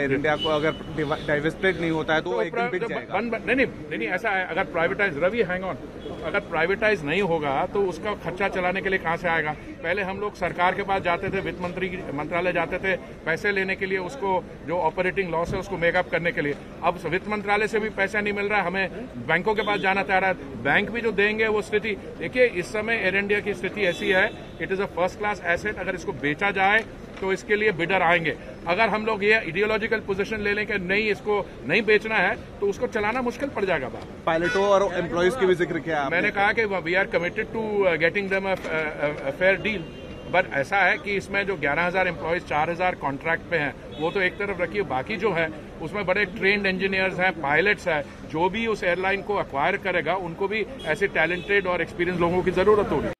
India को अगर divested नहीं होता है तो, तो एक दिन बिक जाएगा। बन- नहीं नहीं नहीं ऐसा है। अगर प्राइवेटाइज रवि हैंग ऑन अगर प्राइवेटाइज नहीं होगा तो उसका खर्चा चलाने के लिए कहाँ से आएगा? पहले हम लोग सरकार के पास जाते थे वित्त मंत्री मंत्रालय जाते थे पैसे लेने के लिए उसको जो ऑपरेटिंग लॉस है उसको मेकअप करने के लिए। अब वित्त मंत्रालय से भी पैसा नहीं मिल रहा है हमें बैंकों के पास जाना चाह रहा है बैंक भी जो देंगे वो स्थिति देखिए इस समय एयर इंडिया की स्थिति ऐसी है it is a first class asset अगर इसको बेचा जाए तो इसके लिए बिडर आएँगे। अगर हम लोग ये आइडियोलॉजिकल पोजीशन ले लें कि नहीं इसको नहीं बेचना है तो उसको चलाना मुश्किल पड़ जाएगा बात पायलटों और एम्प्लॉयज़ की भी ज़िक्र किया मैंने कहा कि we are committed to getting them fair deal but ऐसा है कि इसमें जो 11000 हज़ार एम्प्लॉयज़ 4000 कॉन्ट्रैक्ट पे हैं, वो तो एक तरफ़ रखिए, बाकी जो है, उसमें बड़े ट्रेंड इंजीनियर्स हैं पायलट्स हैं, जो भी उस एयरलाइन को अक्वायर करेगा, उनको भी ऐसे टैलेंटेड और एक्सपीरियंस लोगों की ज़रूरत होगी।